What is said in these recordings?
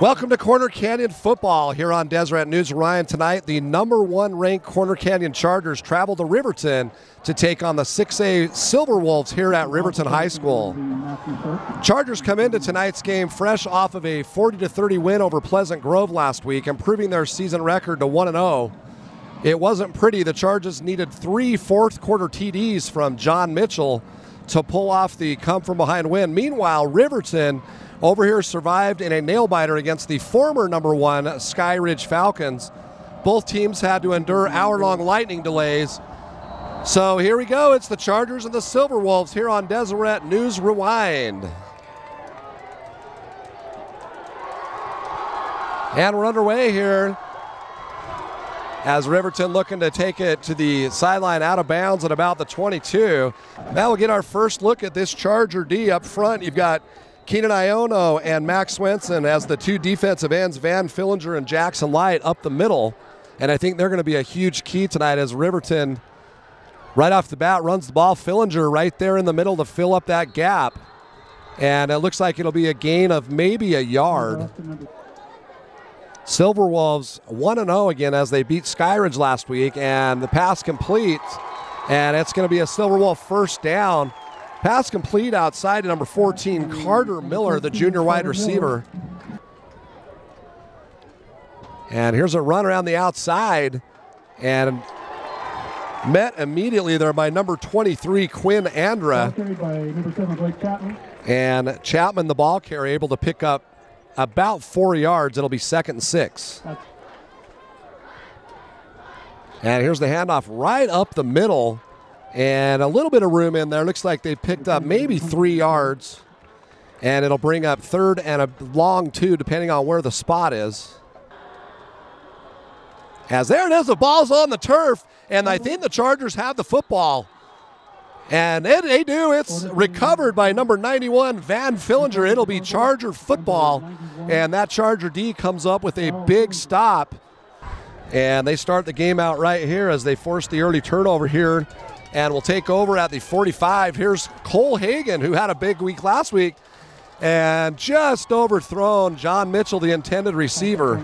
Welcome to Corner Canyon football here on Deseret News. Rewind tonight, the number one ranked Corner Canyon Chargers travel to Riverton to take on the 6A Silver Wolves here at Riverton High School. Chargers come into tonight's game fresh off of a 40 30 win over Pleasant Grove last week, improving their season record to 1 0. It wasn't pretty. The Chargers needed three fourth quarter TDs from John Mitchell to pull off the come from behind win. Meanwhile, Riverton over here survived in a nail biter against the former number one Sky Ridge Falcons. Both teams had to endure hour long lightning delays. So here we go. It's the Chargers and the Silver Wolves here on Deseret News Rewind. And we're underway here as Riverton looking to take it to the sideline out of bounds at about the 22. Now we'll get our first look at this Charger D up front. You've got Keenan Iono and Max Swenson as the two defensive ends, Van Fillinger and Jackson Light up the middle. And I think they're going to be a huge key tonight as Riverton, right off the bat, runs the ball. Fillinger right there in the middle to fill up that gap. And it looks like it'll be a gain of maybe a yard. Silver Wolves 1 0 again as they beat Skyridge last week, and the pass complete. And it's going to be a Silver Wolf first down Pass complete outside to number 14, Carter Miller, the junior wide receiver. And here's a run around the outside. And met immediately there by number 23, Quinn Andra. And Chapman, the ball carrier, able to pick up about four yards. It'll be second and six. And here's the handoff right up the middle and a little bit of room in there. Looks like they picked up maybe three yards, and it'll bring up third and a long two, depending on where the spot is. As there it is, the ball's on the turf, and I think the Chargers have the football. And it, they do. It's recovered by number 91, Van Fillinger. It'll be Charger football. And that Charger D comes up with a big stop. And they start the game out right here as they force the early turnover here and will take over at the 45. Here's Cole Hagan, who had a big week last week and just overthrown John Mitchell, the intended receiver.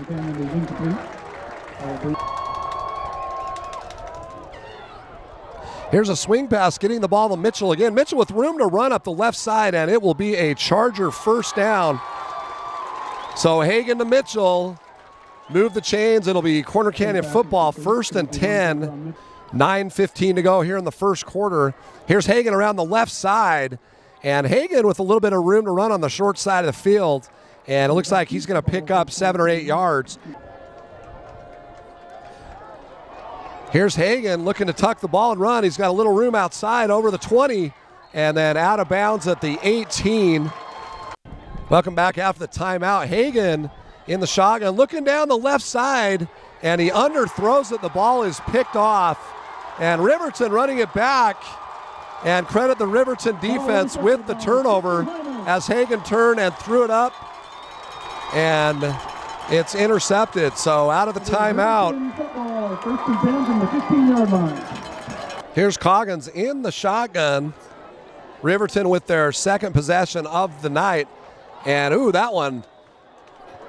Here's a swing pass getting the ball to Mitchell again. Mitchell with room to run up the left side, and it will be a Charger first down. So Hagan to Mitchell. Move the chains. It'll be Corner Canyon football, first and 10 9.15 to go here in the first quarter. Here's Hagan around the left side, and Hagan with a little bit of room to run on the short side of the field. And it looks like he's going to pick up seven or eight yards. Here's Hagan looking to tuck the ball and run. He's got a little room outside over the 20 and then out of bounds at the 18. Welcome back after the timeout. Hagan in the shotgun looking down the left side and he underthrows it. The ball is picked off and Riverton running it back. And credit the Riverton defense with the turnover as Hagan turned and threw it up. And it's intercepted. So out of the timeout. Here's Coggins in the shotgun. Riverton with their second possession of the night. And ooh, that one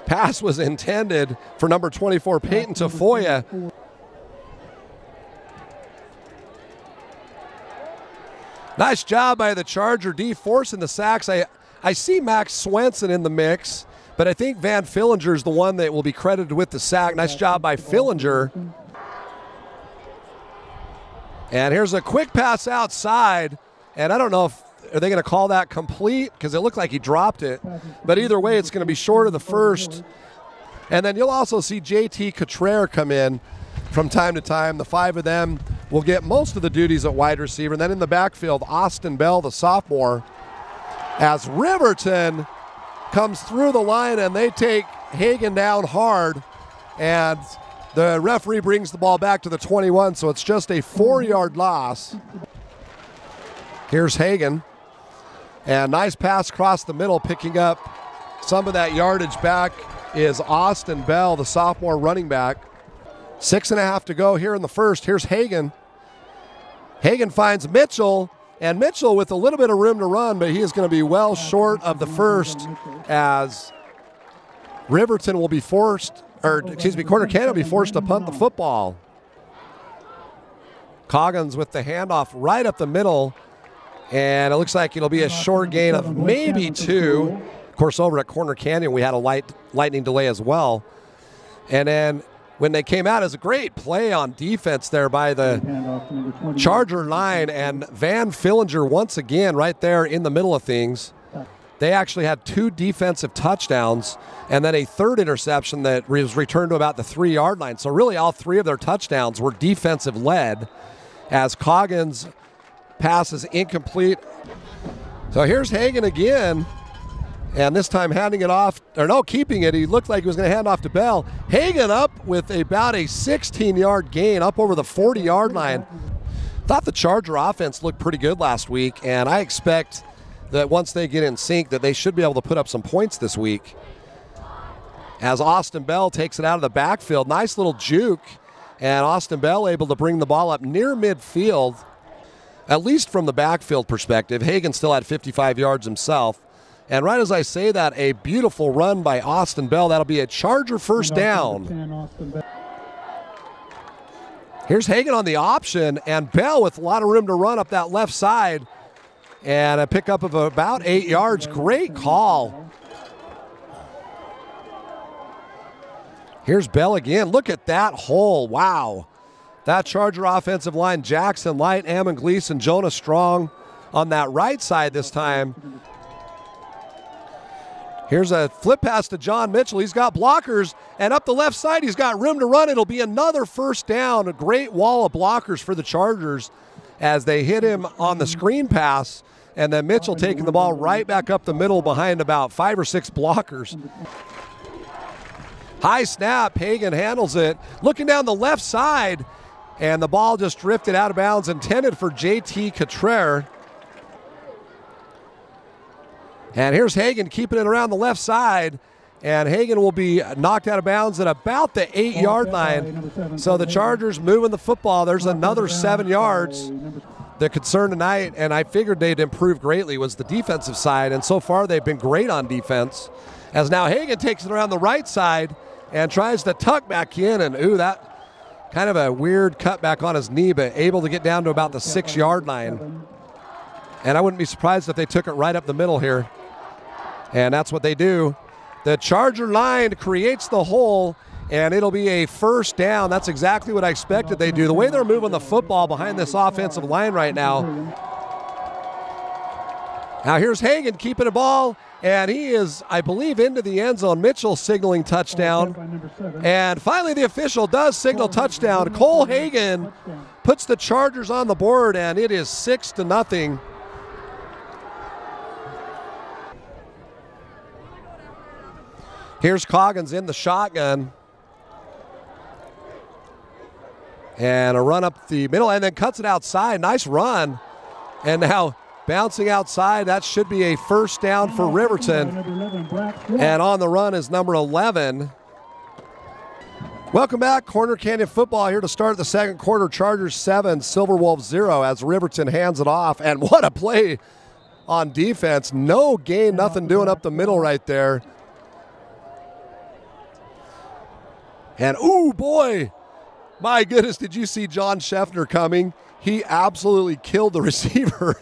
pass was intended for number 24, Peyton Tafoya. Nice job by the Charger D forcing the sacks. I, I see Max Swenson in the mix, but I think Van Fillinger is the one that will be credited with the sack. Nice job by Fillinger. And here's a quick pass outside, and I don't know if are they going to call that complete because it looked like he dropped it. But either way, it's going to be short of the first. And then you'll also see JT Cotrer come in from time to time. The five of them will get most of the duties at wide receiver. And then in the backfield, Austin Bell, the sophomore, as Riverton comes through the line and they take Hagan down hard. And the referee brings the ball back to the 21, so it's just a four yard loss. Here's Hagan. And nice pass across the middle, picking up some of that yardage back is Austin Bell, the sophomore running back. Six and a half to go here in the first. Here's Hagan. Hagan finds Mitchell, and Mitchell with a little bit of room to run, but he is going to be well short of the first as Riverton will be forced, or excuse me, Corner Canyon will be forced to punt the football. Coggins with the handoff right up the middle, and it looks like it'll be a short gain of maybe two. Of course, over at Corner Canyon, we had a light lightning delay as well. And then when they came out, it was a great play on defense there by the Charger line and Van Fillinger once again right there in the middle of things. They actually had two defensive touchdowns and then a third interception that was returned to about the three yard line. So, really, all three of their touchdowns were defensive led as Coggins passes incomplete. So, here's Hagan again. And this time handing it off, or no, keeping it. He looked like he was going to hand off to Bell. Hagan up with about a 16 yard gain up over the 40 yard line. Thought the Charger offense looked pretty good last week, and I expect that once they get in sync that they should be able to put up some points this week. As Austin Bell takes it out of the backfield, nice little juke, and Austin Bell able to bring the ball up near midfield, at least from the backfield perspective. Hagan still had 55 yards himself. And right as I say that, a beautiful run by Austin Bell. That'll be a Charger first down. Here's Hagan on the option, and Bell with a lot of room to run up that left side. And a pickup of about eight yards. Great call. Here's Bell again. Look at that hole. Wow. That Charger offensive line, Jackson Light, Ammon Gleason, Jonah Strong on that right side this time. Here's a flip pass to John Mitchell. He's got blockers, and up the left side, he's got room to run. It'll be another first down. A great wall of blockers for the Chargers as they hit him on the screen pass. And then Mitchell taking the ball right back up the middle behind about five or six blockers. High snap. Hagan handles it. Looking down the left side, and the ball just drifted out of bounds, intended for JT Cotrer. And here's Hagan keeping it around the left side. And Hagan will be knocked out of bounds at about the eight yard line. So the Chargers moving the football. There's another seven yards. The concern tonight, and I figured they'd improve greatly, was the defensive side. And so far, they've been great on defense. As now Hagan takes it around the right side and tries to tuck back in. And ooh, that kind of a weird cutback on his knee, but able to get down to about the six yard line. And I wouldn't be surprised if they took it right up the middle here. And that's what they do. The Charger line creates the hole, and it'll be a first down. That's exactly what I expected they do. The way they're moving the football behind this offensive line right now. Now here's Hagan keeping the ball, and he is, I believe, into the end zone. Mitchell signaling touchdown. And finally, the official does signal touchdown. Cole Hagan puts the Chargers on the board, and it is six to nothing. Here's Coggins in the shotgun. And a run up the middle and then cuts it outside. Nice run. And now bouncing outside. That should be a first down for Riverton. And on the run is number 11. Welcome back. Corner Canyon football here to start the second quarter. Chargers 7, Silver Wolves 0 as Riverton hands it off. And what a play on defense. No gain, nothing doing up the middle right there. And oh boy, my goodness, did you see John Scheffner coming? He absolutely killed the receiver.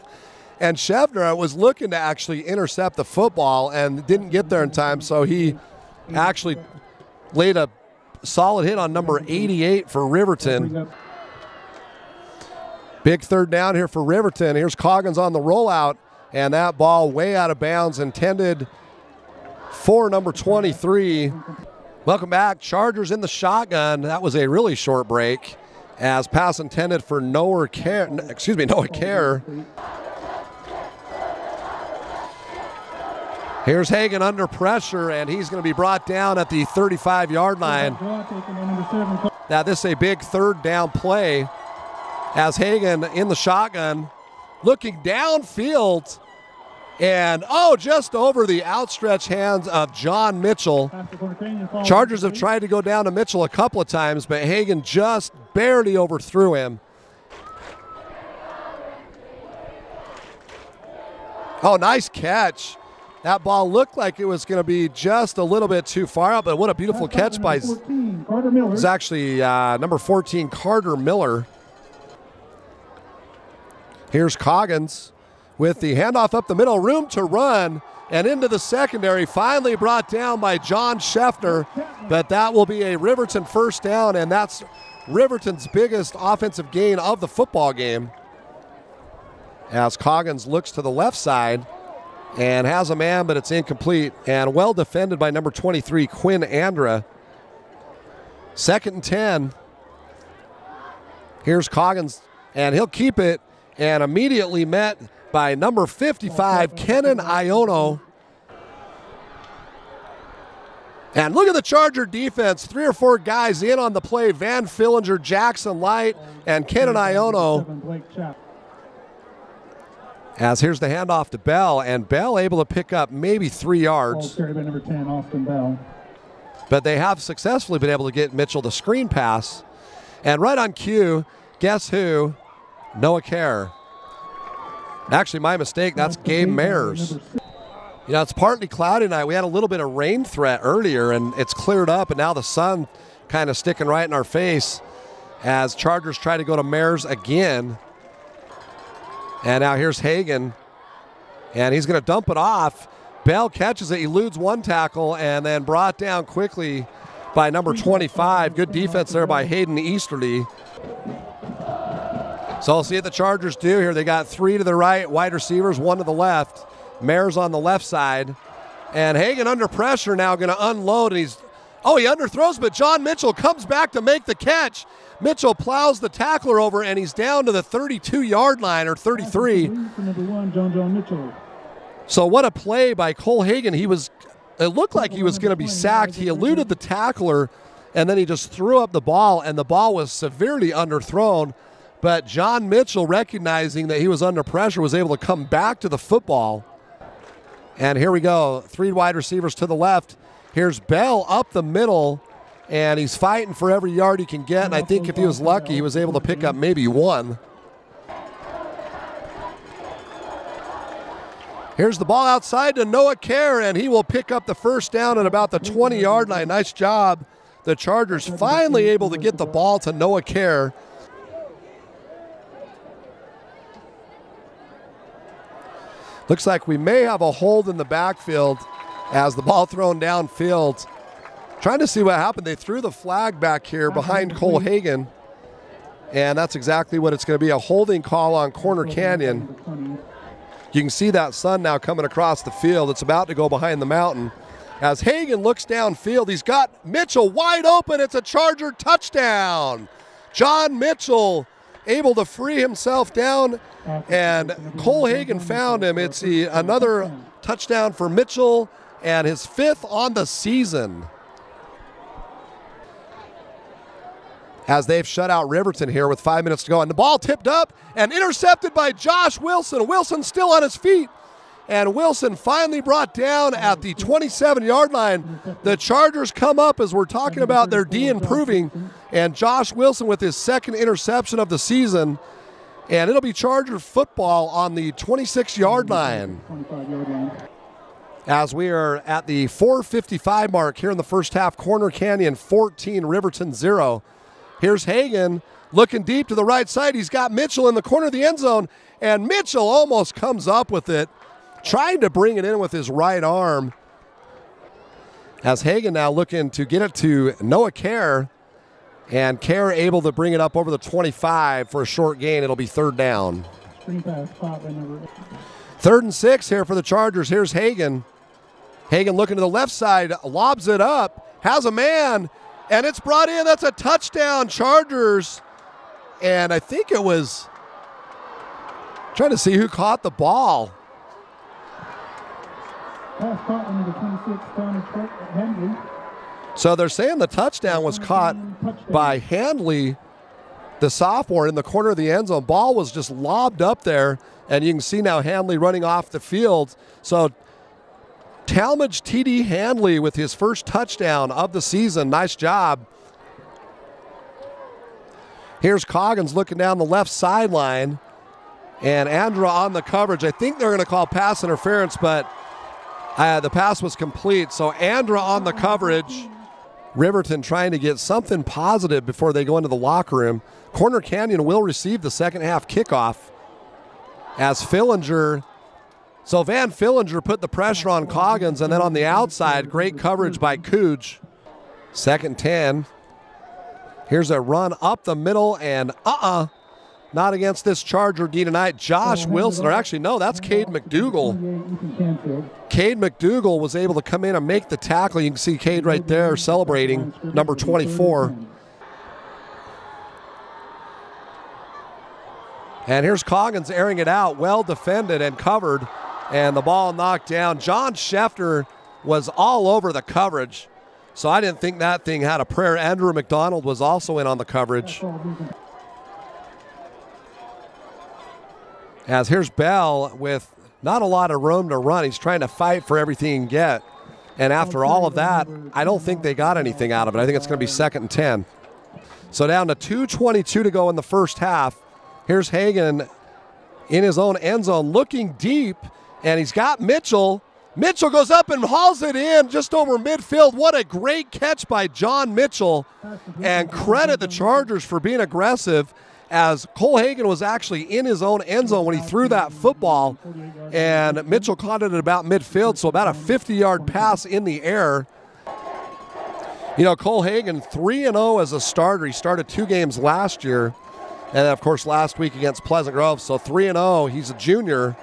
And Scheffner was looking to actually intercept the football and didn't get there in time, so he actually laid a solid hit on number 88 for Riverton. Big third down here for Riverton. Here's Coggins on the rollout, and that ball way out of bounds, intended for number 23. Welcome back. Chargers in the shotgun. That was a really short break as pass intended for Noah Kerr, excuse me, Noah Kerr. Here's Hagan under pressure, and he's going to be brought down at the 35 yard line. Now, this is a big third down play as Hagan in the shotgun looking downfield and oh, just over the outstretched hands of John Mitchell. Chargers have tried to go down to Mitchell a couple of times, but Hagan just barely overthrew him. Oh, nice catch That ball looked like it was going to be just a little bit too far out, but what a beautiful catch by. 14, Carter Miller. It's actually uh, number 14, Carter Miller. Here's Coggins with the handoff up the middle, room to run, and into the secondary. Finally brought down by John Scheffner, but that will be a Riverton first down, and that's Riverton's biggest offensive gain of the football game. As Coggins looks to the left side and has a man, but it's incomplete, and well defended by number 23, Quinn Andra. Second and 10. Here's Coggins, and he'll keep it, and immediately met by number 55, Kenan Iono. And look at the Charger defense. Three or four guys in on the play. Van Fillinger, Jackson Light, and Kenan Iono. As here's the handoff to Bell, and Bell able to pick up maybe three yards, number 10, Austin Bell. but they have successfully been able to get Mitchell the screen pass. And right on cue, guess who? Noah Kerr. Actually, my mistake. That's Gabe Mayers. You know, it's partly cloudy tonight. We had a little bit of rain threat earlier, and it's cleared up, and now the sun kind of sticking right in our face as Chargers try to go to Mares again. And now here's Hagan, and he's going to dump it off. Bell catches it, eludes one tackle, and then brought down quickly by number 25. Good defense there by Hayden Easterly. So I'll see what the Chargers do here. They got three to the right, wide receivers, one to the left. Mares on the left side. And Hagan under pressure now going to unload, and he's oh he underthrows, but John Mitchell comes back to make the catch. Mitchell plows the tackler over, and he's down to the 32-yard line or 33. Number one, John John Mitchell. So what a play by Cole Hagan. He was it looked like he was going to be sacked. He eluded the tackler and then he just threw up the ball and the ball was severely underthrown. But John Mitchell recognizing that he was under pressure was able to come back to the football. And here we go. Three wide receivers to the left. Here's Bell up the middle and he's fighting for every yard he can get and I think if he was lucky he was able to pick up maybe one. Here's the ball outside to Noah Kerr, and he will pick up the first down at about the 20 yard line. Nice job. The Chargers finally able to get the ball to Noah Kerr. Looks like we may have a hold in the backfield as the ball thrown downfield. Trying to see what happened. They threw the flag back here behind Cole Hagan, and that's exactly what it's going to be a holding call on Corner Canyon. You can see that sun now coming across the field. It's about to go behind the mountain. As Hagan looks downfield, he's got Mitchell wide open. It's a Charger touchdown. John Mitchell able to free himself down, and Cole Hagan found him. It's the, another touchdown for Mitchell and his fifth on the season. as they've shut out Riverton here with five minutes to go. And the ball tipped up and intercepted by Josh Wilson. Wilson still on his feet. And Wilson finally brought down at the 27 yard line. The Chargers come up as we're talking about their D improving. And Josh Wilson with his second interception of the season. And it'll be Charger football on the 26 yard line 25 yard line. as we are at the 455 mark here in the first half. Corner Canyon 14, Riverton 0. Here's Hagan looking deep to the right side. He's got Mitchell in the corner of the end zone, and Mitchell almost comes up with it, trying to bring it in with his right arm. As Hagan now looking to get it to Noah Kerr, and Kerr able to bring it up over the 25 for a short gain. It'll be third down. Third and six here for the Chargers. Here's Hagan. Hagan looking to the left side, lobs it up, has a man, and it's brought in. That's a touchdown, Chargers. And I think it was trying to see who caught the ball. Pass caught by number 26, Connor Clark- Henry. So they're saying the touchdown was caught by Handley, the sophomore, in the corner of the end zone. Ball was just lobbed up there, and you can see now Handley running off the field. So Talmadge TD Handley with his first touchdown of the season. Nice job. Here's Coggins looking down the left sideline, and Andra on the coverage. I think they're going to call pass interference, but Uh, the pass was complete. So Andra on the coverage. Riverton trying to get something positive before they go into the locker room. Corner Canyon will receive the second half kickoff as Fillinger. So Van Fillinger put the pressure on Coggins, and then on the outside, great coverage by Cooge. Second 10. Here's a run up the middle, and uh uh not against this Charger D tonight. Josh Wilson, or actually, no, that's Cade McDougal. Cade McDougal was able to come in and make the tackle. You can see Cade right there celebrating, number 24. And here's Coggins airing it out, well defended and covered, and the ball knocked down. John Scheffner was all over the coverage, so I didn't think that thing had a prayer. Andrew McDonald was also in on the coverage. As here's Bell with not a lot of room to run. He's trying to fight for everything he can get. And after all of that, I don't think they got anything out of it. I think it's going to be second and 10. So down to 2.22 to go in the first half. Here's Hagan in his own end zone looking deep, and he's got Mitchell. Mitchell goes up and hauls it in just over midfield. What a great catch by John Mitchell. And credit the Chargers for being aggressive as Cole Hagan was actually in his own end zone when he threw that football, and Mitchell caught it at about midfield, so about a 50 yard pass in the air. You know, Cole Hagan, 3 0 as a starter. He started two games last year, and of course, last week against Pleasant Grove. So 3 0. He's a junior,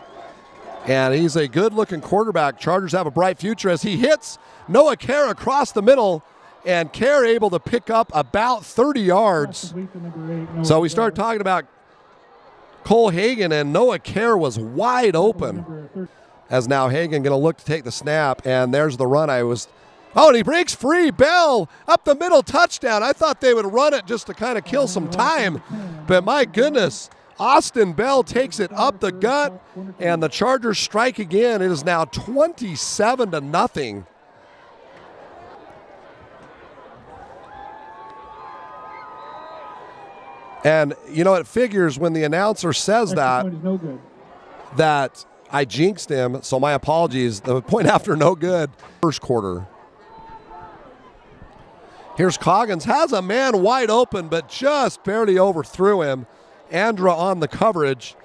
and he's a good looking quarterback. Chargers have a bright future as he hits Noah Kerr across the middle and Kerr able to pick up about 30 yards. So we start talking about Cole Hagan, and Noah Kerr was wide open. As now Hagan going to look to take the snap, and there's the run. I was, oh, and he breaks free. Bell up the middle, touchdown. I thought they would run it just to kind of kill some time, but my goodness. Austin Bell takes it up the gut, and the Chargers strike again. It is now 27 to nothing. And you know, it figures when the announcer says that that I jinxed him. So my apologies. The point after no good. First quarter. Here's Coggins has a man wide open, but just barely overthrew him. Andra on the coverage.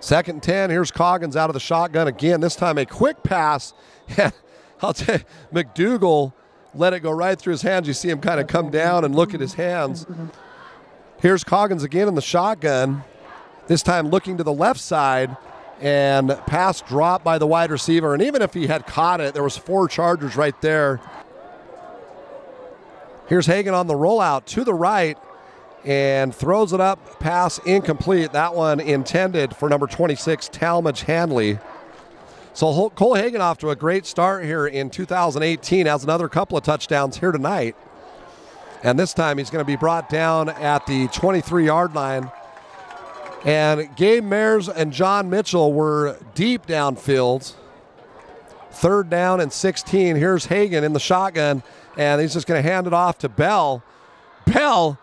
Second 10. Here's Coggins out of the shotgun again. This time a quick pass. I'll tell you, McDougal let it go right through his hands. You see him kind of come down and look at his hands. Here's Coggins again in the shotgun, this time looking to the left side, and pass dropped by the wide receiver. And even if he had caught it, there was four Chargers right there. Here's Hagan on the rollout to the right and throws it up, pass incomplete. That one intended for number 26, Talmadge Hanley. So Cole Hagan off to a great start here in 2018, has another couple of touchdowns here tonight. And this time he's going to be brought down at the 23 yard line. And Gabe Mayers and John Mitchell were deep downfield. Third down and 16. Here's Hagan in the shotgun, and he's just going to hand it off to Bell. Bell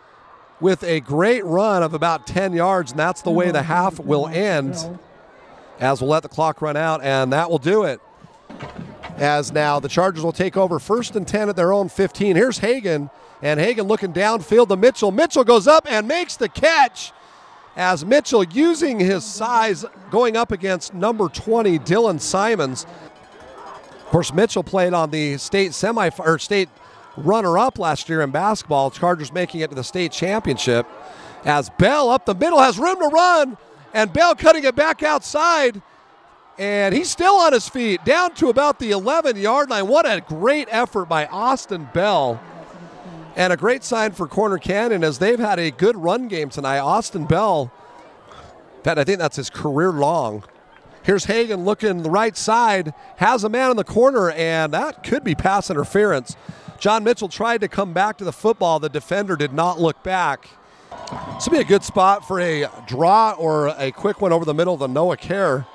with a great run of about 10 yards, and that's the way the half will end as we'll let the clock run out, and that will do it. As now the Chargers will take over first and 10 at their own 15. Here's Hagan and Hagan looking downfield to Mitchell. Mitchell goes up and makes the catch as Mitchell using his size going up against number 20 Dylan Simons. Of course, Mitchell played on the state semi or state runner-up last year in basketball. Chargers making it to the state championship. As Bell up the middle has room to run, and Bell cutting it back outside, and he's still on his feet, down to about the 11-yard line. What a great effort by Austin Bell. And a great sign for Corner Canyon as they've had a good run game tonight. Austin Bell, that I think that's his career long. Here's Hagan looking the right side, has a man in the corner, and that could be pass interference. John Mitchell tried to come back to the football. The defender did not look back. This would be a good spot for a draw or a quick one over the middle of the Noah Kerr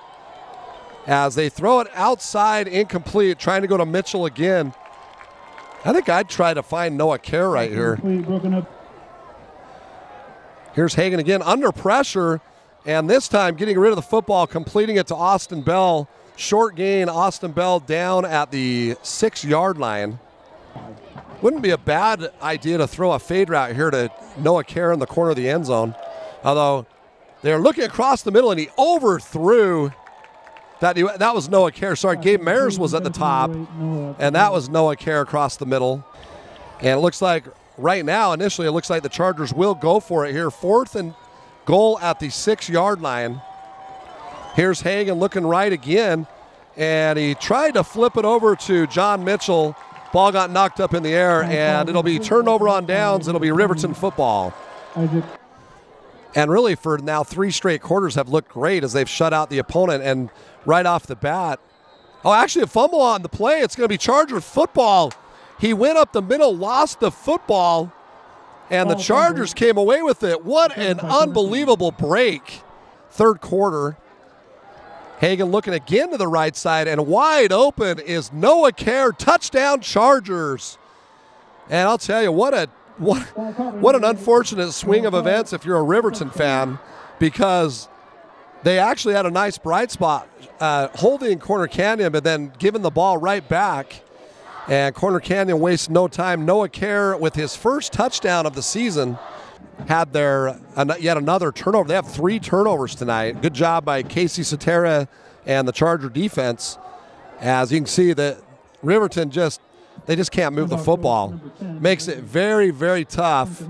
As they throw it outside, incomplete, trying to go to Mitchell again. I think I'd try to find Noah Kerr right here. Here's Hagan again under pressure, and this time getting rid of the football, completing it to Austin Bell Short gain, Austin Bell down at the six yard line. Wouldn't be a bad idea to throw a fade route here to Noah Kerr in the corner of the end zone. Although they're looking across the middle and he overthrew. That, that was Noah Kerr. Sorry, Gabe Mayers was at the top, and that was Noah Kerr across the middle. And it looks like right now, initially, it looks like the Chargers will go for it here. Fourth and goal at the six yard line. Here's Hagan looking right again, and he tried to flip it over to John Mitchell. Ball got knocked up in the air, and it'll be turnover on downs. It'll be Riverton football. And really, for now, three straight quarters have looked great as they've shut out the opponent. And right off the bat, oh, actually, a fumble on the play. It's going to be Charger football. He went up the middle, lost the football, and the Chargers came away with it. What an unbelievable break. Third quarter. Hagan looking again to the right side, and wide open is Noah Kerr. Touchdown, Chargers. And I'll tell you, what a what, what an unfortunate swing of events if you're a Riverton fan, because they actually had a nice bright spot uh, holding Corner Canyon, but then giving the ball right back. And Corner Canyon wastes no time. Noah Kerr, with his first touchdown of the season, had their yet another turnover. They have three turnovers tonight. Good job by Casey Satera and the Charger defense. As you can see, that Riverton just they just can't move the football. Makes it very, very tough.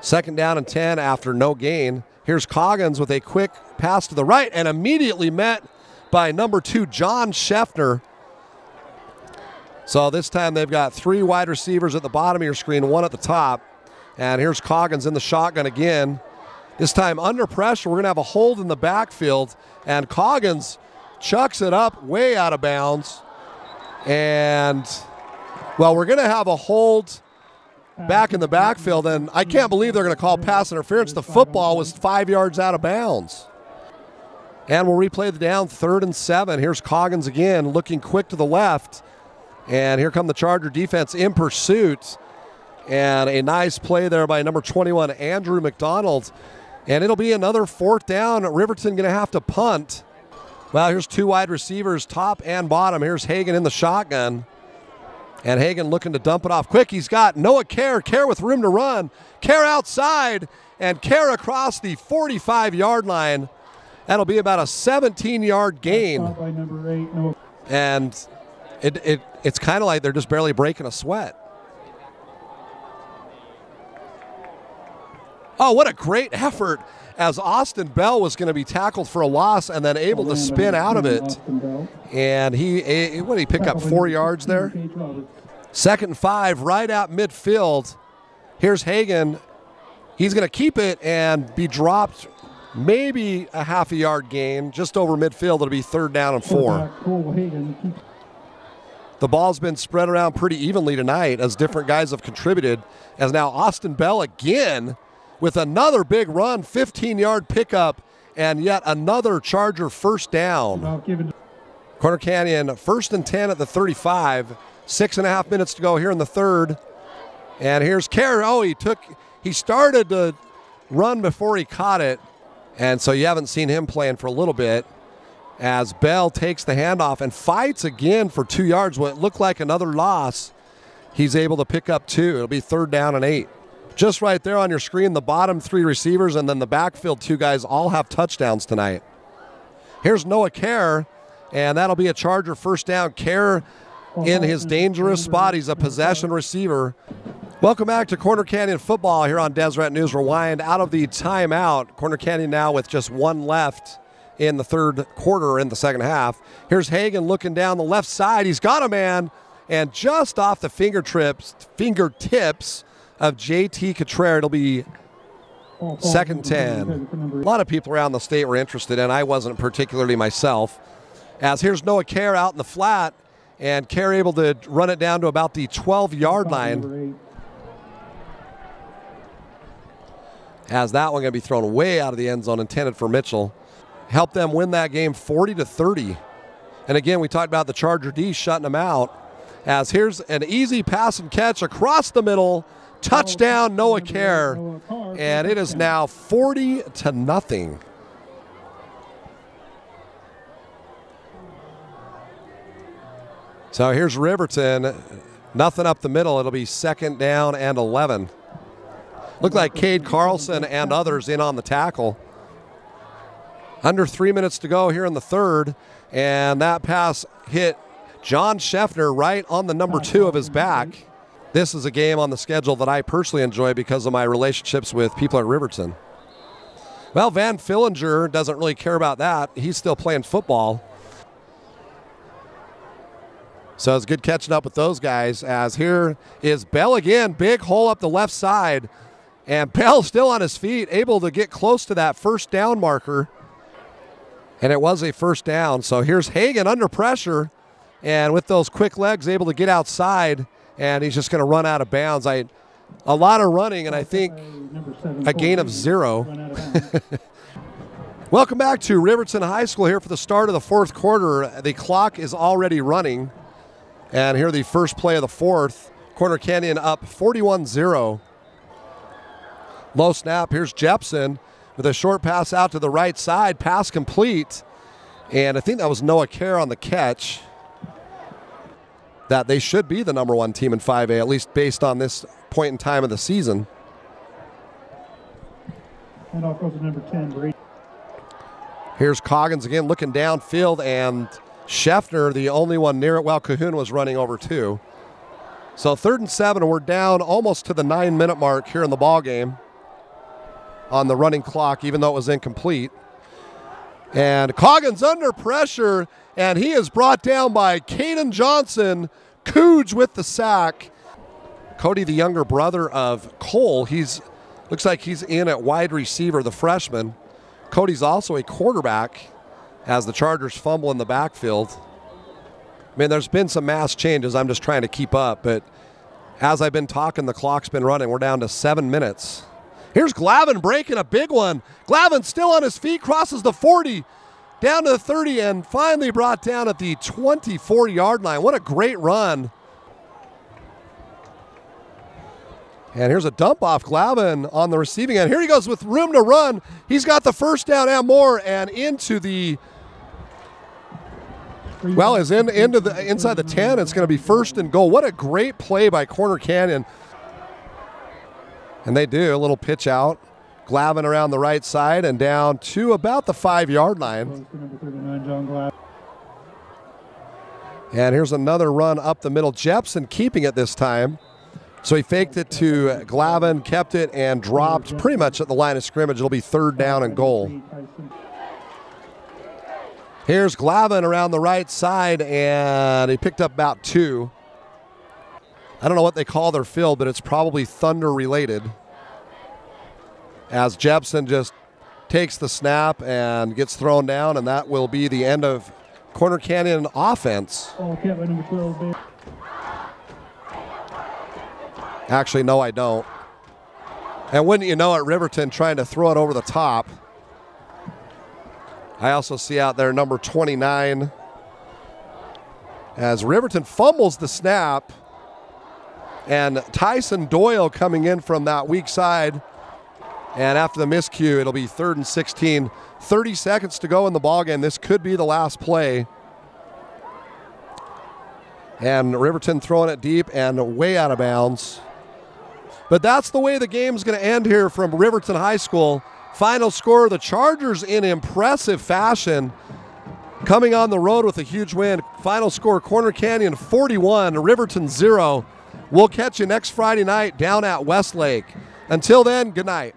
Second down and 10 after no gain. Here's Coggins with a quick pass to the right and immediately met by number two, John Scheffner. So this time they've got three wide receivers at the bottom of your screen, one at the top. And here's Coggins in the shotgun again. This time under pressure, we're going to have a hold in the backfield. And Coggins chucks it up way out of bounds. And, well, we're going to have a hold back in the backfield, and I can't believe they're going to call pass interference. The football was five yards out of bounds. And we'll replay the down third and seven. Here's Coggins again, looking quick to the left. And here come the Charger defense in pursuit. And a nice play there by number 21, Andrew McDonald. And it'll be another fourth down. Riverton going to have to punt. Well, here's two wide receivers, top and bottom. Here's Hagan in the shotgun. And Hagan looking to dump it off quick. He's got Noah Kerr. Kerr with room to run. Kerr outside. And Kerr across the 45 yard line. That'll be about a 17 yard gain. And it, it, it's kind of like they're just barely breaking a sweat. Oh, what a great effort as Austin Bell was going to be tackled for a loss and then able to spin out of it. And he, eh, what did he pick up? Four yards there? Second and five, right at midfield. Here's Hagan. He's going to keep it and be dropped maybe a half a yard gain just over midfield. It'll be third down and four. The ball's been spread around pretty evenly tonight as different guys have contributed. As now Austin Bell again with another big run, 15 yard pickup, and yet another Charger first down. Corner Canyon first and 10 at the 35. Six and a half minutes to go here in the third. And here's Kerr. Oh, he took, he started to run before he caught it. And so you haven't seen him playing for a little bit as Bell takes the handoff and fights again for two yards. What looked like another loss, he's able to pick up two. It'll be third down and eight just right there on your screen, the bottom three receivers and then the backfield two guys all have touchdowns tonight. Here's Noah Kerr, and that'll be a Charger first down. Kerr in his dangerous spot. He's a possession receiver. Welcome back to Corner Canyon football here on Deseret News Rewind. Out of the timeout, Corner Canyon now with just one left in the third quarter in the second half. Here's Hagan looking down the left side. He's got a man, and just off the fingertips, fingertips of JT Cottrell. It'll be second 10. A lot of people around the state were interested, and I wasn't particularly myself. As here's Noah Kerr out in the flat, and Kerr able to run it down to about the 12 yard line. As that one going to be thrown way out of the end zone, intended for Mitchell. Help them win that game 40 to 30. And again, we talked about the Charger D shutting them out. As here's an easy pass and catch across the middle Touchdown, Noah Kerr. And it is now 40 to nothing. So here's Riverton. Nothing up the middle. It'll be second down and 11. Looked like Cade Carlson and others in on the tackle. Under three minutes to go here in the third. And that pass hit John Scheffner right on the number two of his back. This is a game on the schedule that I personally enjoy because of my relationships with people at Riverton. Well, Van Fillinger doesn't really care about that. He's still playing football. So it's good catching up with those guys. As here is Bell again, big hole up the left side. And Bell still on his feet, able to get close to that first down marker. And it was a first down. So here's Hagan under pressure. And with those quick legs, able to get outside. And he's just going to run out of bounds. I, a lot of running, and I think a gain of zero. Welcome back to Riverton High School here for the start of the fourth quarter. The clock is already running. And here the first play of the fourth. Corner Canyon up 41 0. Low snap. Here's Jepson with a short pass out to the right side. Pass complete. And I think that was Noah Kerr on the catch. That they should be the number one team in 5A, at least based on this point in time of the season. And off goes to number 10, Brady. Here's Coggins again looking downfield, and Scheffner, the only one near it, while Cahoon was running over too. So third and seven, we're down almost to the nine minute mark here in the ball game on the running clock, even though it was incomplete. And Coggins under pressure, and he is brought down by Caden Johnson. Cooge with the sack. Cody, the younger brother of Cole, he's looks like he's in at wide receiver, the freshman. Cody's also a quarterback as the Chargers fumble in the backfield. I mean, there's been some mass changes. I'm just trying to keep up, but as I've been talking, the clock's been running. We're down to seven minutes. Here's Glavin breaking a big one. Glavin still on his feet, crosses the 40, down to the 30, and finally brought down at the 24 yard line. What a great run. And here's a dump off Glavin on the receiving end. Here he goes with room to run. He's got the first down and more, and into the well, is in into the inside the 10. It's going to be first and goal. What a great play by Corner Canyon. And they do a little pitch out. Glavin around the right side and down to about the five yard line. Goes to number 39, John Glass. And here's another run up the middle. Jepson keeping it this time. So he faked it to Glavin, kept it, and dropped pretty much at the line of scrimmage. It'll be third down and goal. Here's Glavin around the right side, and he picked up about two. I don't know what they call their field, but it's probably Thunder related. As Jepson just takes the snap and gets thrown down, and that will be the end of Corner Canyon offense. Ball kept by number 12, Bailey. Actually, no, I don't. And wouldn't you know it, Riverton trying to throw it over the top. I also see out there number 29 as Riverton fumbles the snap. And Tyson Doyle coming in from that weak side. And after the miscue, it'll be third and 16. 30 seconds to go in the ballgame. This could be the last play. And Riverton throwing it deep and way out of bounds. But that's the way the game's going to end here from Riverton High School. Final score the Chargers in impressive fashion. Coming on the road with a huge win. Final score Corner Canyon 41, Riverton 0. We'll catch you next Friday night down at Westlake. Until then, good night.